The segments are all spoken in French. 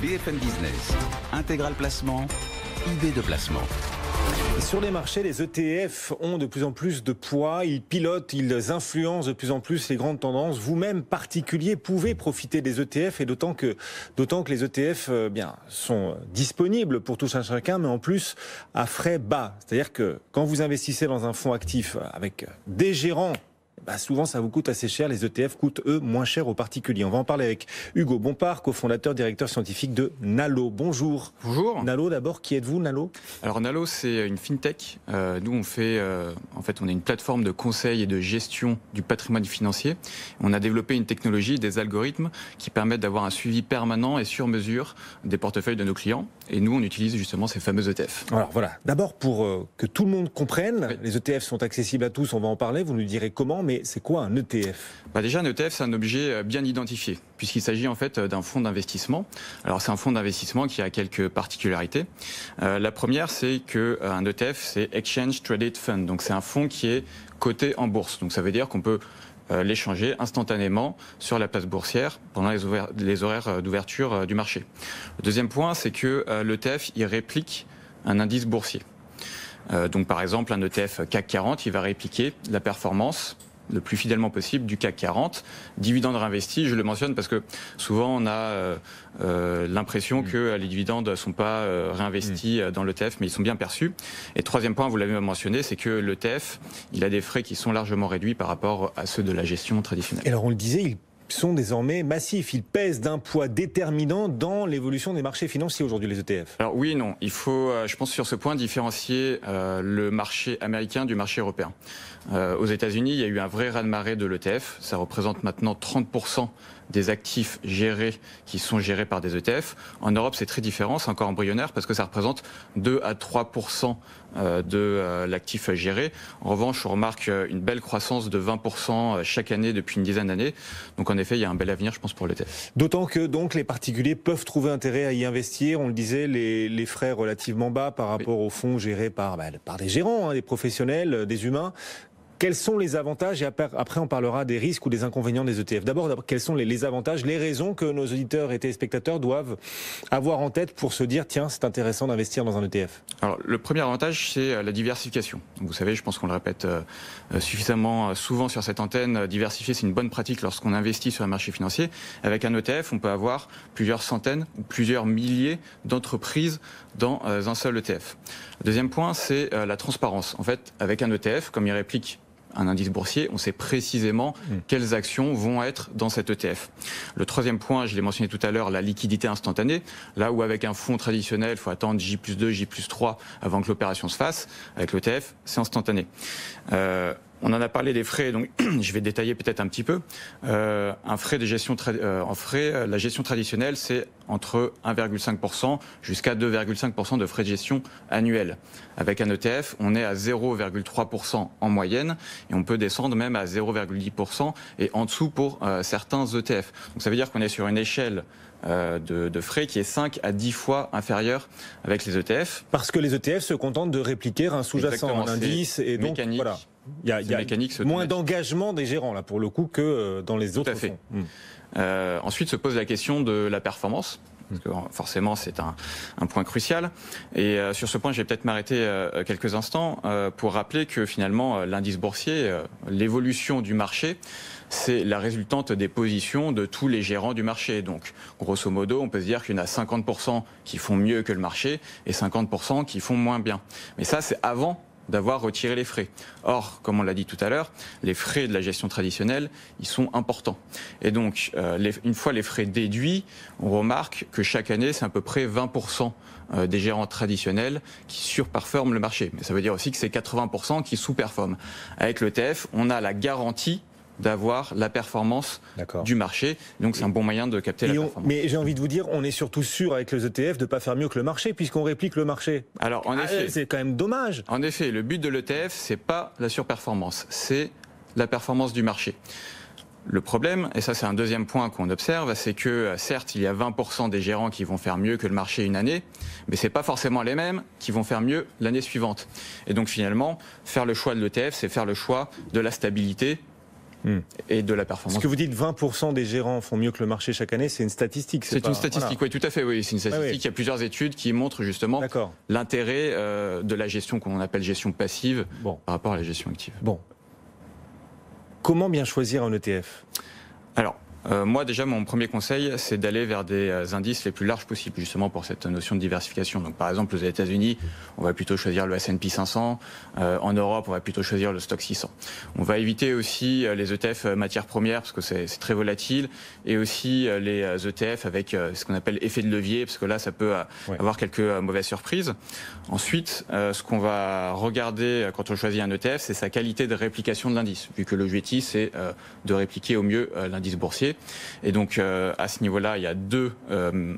BFM Business, intégral placement, idée de placement. Sur les marchés, les ETF ont de plus en plus de poids, ils pilotent, ils influencent de plus en plus les grandes tendances. Vous-même, particulier, pouvez profiter des ETF et d'autant que, d'autant que les ETF euh, bien, sont disponibles pour tous un chacun, mais en plus à frais bas. C'est-à-dire que quand vous investissez dans un fonds actif avec des gérants bah, souvent ça vous coûte assez cher. Les ETF coûtent eux moins cher aux particuliers. On va en parler avec Hugo Bompard, cofondateur, directeur scientifique de Nalo. Bonjour. Bonjour. Nalo d'abord, qui êtes-vous Nalo? Alors Nalo c'est une fintech. Euh, nous on fait, euh, en fait on est une plateforme de conseil et de gestion du patrimoine financier. On a développé une technologie, des algorithmes qui permettent d'avoir un suivi permanent et sur mesure des portefeuilles de nos clients. Et nous on utilise justement ces fameux ETF. Alors voilà. D'abord pour euh, que tout le monde comprenne, les ETF sont accessibles à tous. On va en parler. Vous nous direz comment mais c'est quoi un ETF bah Déjà, un ETF, c'est un objet euh, bien identifié, puisqu'il s'agit en fait euh, d'un fonds d'investissement. Alors, c'est un fonds d'investissement qui a quelques particularités. Euh, la première, c'est qu'un ETF, c'est Exchange Traded Fund. Donc, c'est un fonds qui est coté en bourse. Donc, ça veut dire qu'on peut l'échanger instantanément sur la place boursière pendant les, horaires d'ouverture du marché. Le deuxième point, c'est que l'ETF, il réplique un indice boursier. donc par exemple, un ETF CAC 40, il va répliquer la performance le plus fidèlement possible du CAC 40. Dividendes réinvestis, je le mentionne parce que souvent on a euh, euh, l'impression mm. que les dividendes ne sont pas euh, réinvestis mm. dans l'ETF, mais ils sont bien perçus. Et troisième point, vous l'avez mentionné, c'est que l'ETF, il a des frais qui sont largement réduits par rapport à ceux de la gestion traditionnelle. Et alors on le disait, il sont désormais massifs. Ils pèsent d'un poids déterminant dans l'évolution des marchés financiers aujourd'hui, les ETF. Alors oui non. Il faut, euh, je pense, sur ce point, différencier euh, le marché américain du marché européen. Euh, aux États-Unis, il y a eu un vrai raz-de-marée de l'ETF. Ça représente maintenant 30% des actifs gérés qui sont gérés par des ETF. En Europe, c'est très différent, c'est encore embryonnaire parce que ça représente 2 à 3% de l'actif géré. En revanche, on remarque une belle croissance de 20% chaque année depuis une dizaine d'années. Donc en effet, il y a un bel avenir, je pense, pour l'ETF. D'autant que donc les particuliers peuvent trouver intérêt à y investir. On le disait, les, les frais relativement bas par rapport aux fonds gérés par, bah, par des gérants, hein, des professionnels, des humains. Quels sont les avantages Et après, on parlera des risques ou des inconvénients des ETF. D'abord, quels sont les, avantages, les raisons que nos auditeurs et téléspectateurs doivent avoir en tête pour se dire tiens, c'est intéressant d'investir dans un ETF Alors, le premier avantage, c'est euh, la diversification. Vous savez, je pense qu'on le répète euh, euh, suffisamment souvent sur cette antenne. Diversifier, c'est une bonne pratique lorsqu'on investit sur un marché financier. Avec un ETF, on peut avoir plusieurs centaines ou plusieurs milliers d'entreprises dans un seul ETF. deuxième point, c'est la transparence. En fait, avec un ETF, comme il réplique un indice boursier, on sait précisément mm. quelles actions vont être dans cet ETF. Le troisième point, je l'ai mentionné tout à l'heure, la liquidité instantanée. Là où avec un fonds traditionnel, il faut attendre J plus 2, J plus 3 avant que l'opération se fasse, avec l'ETF, c'est instantané. Euh, on en a parlé des frais, donc je vais détailler peut-être un petit peu. Euh, un frais de gestion euh, en frais, euh, la gestion traditionnelle, c'est entre 1,5% jusqu'à 2,5% de frais de gestion annuels. Avec un ETF, on est à 0,3% en moyenne et on peut descendre même à 0,10% et en dessous pour certains ETF. Donc ça veut dire qu'on est sur une échelle de, frais qui est 5 à 10 fois inférieure avec les ETF. Parce que les ETF se contentent de répliquer un sous-jacent, un indice et donc mécanique. voilà. Il y a, moins d'engagement des gérants là pour le coup que euh, dans les autres fonds. Hmm. Euh, ensuite se pose la question de la performance. Parce que forcément, c'est un, point crucial. Et euh, sur ce point, je vais peut-être m'arrêter quelques instants pour rappeler que finalement, l'indice boursier, l'évolution du marché, c'est la résultante des positions de tous les gérants du marché. Donc, grosso modo, on peut se dire qu'il y en a 50% qui font mieux que le marché et 50% qui font moins bien. Mais ça, c'est avant d'avoir retiré les frais. Or, comme on l'a dit tout à l'heure, les frais de la gestion traditionnelle, ils sont importants. Et donc, euh, une fois les frais déduits, on remarque que chaque année, c'est à peu près 20% euh, des gérants traditionnels qui surperforment le marché. Mais ça veut dire aussi que c'est 80% qui sous-performent. Avec l'ETF, on a la garantie d'avoir la performance du marché. Donc c'est un bon moyen de capter la performance. Mais j'ai envie de vous dire, on est surtout sûr avec les ETF de ne pas faire mieux que le marché puisqu'on réplique le marché. Alors en ah, effet, c'est quand même dommage. En effet, le but de l'ETF, c'est pas la surperformance, c'est la performance du marché. Le problème, et ça c'est un deuxième point qu'on observe, c'est que certes il y a 20% des gérants qui vont faire mieux que le marché une année, mais c'est pas forcément les mêmes qui vont faire mieux l'année suivante. Et donc finalement, faire le choix de l'ETF, c'est faire le choix de la stabilité hmm. et de la performance. Ce que vous dites, 20% des gérants font mieux que le marché chaque année, c'est une statistique. C'est une statistique, oui, tout à fait, oui. C'est une statistique. Il y a plusieurs études qui montrent justement l'intérêt euh, de la gestion qu'on appelle gestion passive par rapport à la gestion active. Bon. Comment bien choisir un ETF Alors, euh, moi, déjà, mon premier conseil, c'est d'aller vers des euh, indices les plus larges possibles, justement pour cette notion de diversification. Donc, par exemple, aux États-Unis, on va plutôt choisir le S&P 500. Euh, en Europe, on va plutôt choisir le stock 600. On va éviter aussi les ETF matières premières parce que c'est très volatile, et aussi les ETF avec ce qu'on appelle effet de levier, parce que là, ça peut avoir quelques mauvaises surprises. Ensuite, ce qu'on va regarder quand on choisit un ETF, c'est sa qualité de réplication de l'indice, vu que l'objectif, c'est de répliquer au mieux l'indice boursier. Et donc, euh, à ce niveau-là, il y a deux euh,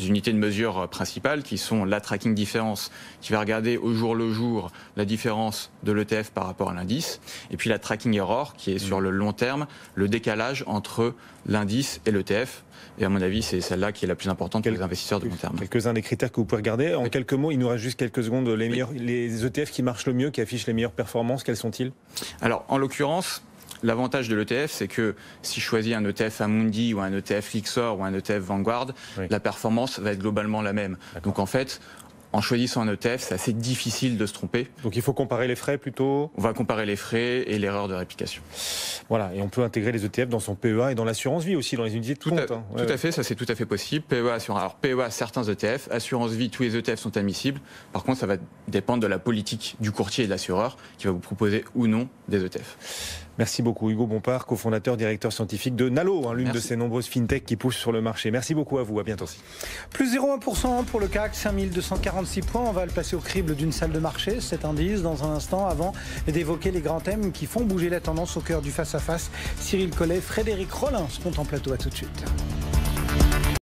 unités de mesure principales qui sont la tracking différence, qui va regarder au jour le jour la différence de l'ETF par rapport à l'indice, et puis la tracking error, qui est sur le long terme, le décalage entre l'indice et l'ETF. Et à mon avis, c'est celle-là qui est la plus importante pour les investisseurs de long terme. Quelques-uns des critères que vous pouvez regarder. En quelques mots, il nous reste juste quelques secondes. Les, meilleurs, les ETF qui marchent le mieux, qui affichent les meilleures performances, quels sont-ils? Alors, en l'occurrence, L'avantage de l'ETF, c'est que si je choisis un ETF Amundi ou un ETF Lixor ou un ETF Vanguard, la performance va être globalement la même. Donc en fait, en choisissant un ETF, c'est assez difficile de se tromper. Donc il faut comparer les frais plutôt? On va comparer les frais et l'erreur de réplication. Voilà, et on peut intégrer les ETF dans son PEA et dans l'assurance vie aussi, dans les unités de tout compte. À, hein. tout à fait, ça c'est tout à fait possible. PEA, assurance. Alors PEA, certains ETF, assurance vie, tous les ETF sont admissibles. Par contre, ça va dépendre de la politique du courtier et de l'assureur qui va vous proposer ou non des ETF. Merci beaucoup Hugo Bompard, cofondateur, directeur scientifique de Nalo, hein, l'une de ces nombreuses fintechs qui poussent sur le marché. Merci beaucoup à vous, à bientôt. Plus 0,1% pour le CAC, 5246 points. On va le passer au crible d'une salle de marché, cet indice, dans un instant, avant d'évoquer les grands thèmes qui font bouger la tendance au cœur du face-à-face. Cyril Collet, Frédéric Rollin sont en plateau, à tout de suite.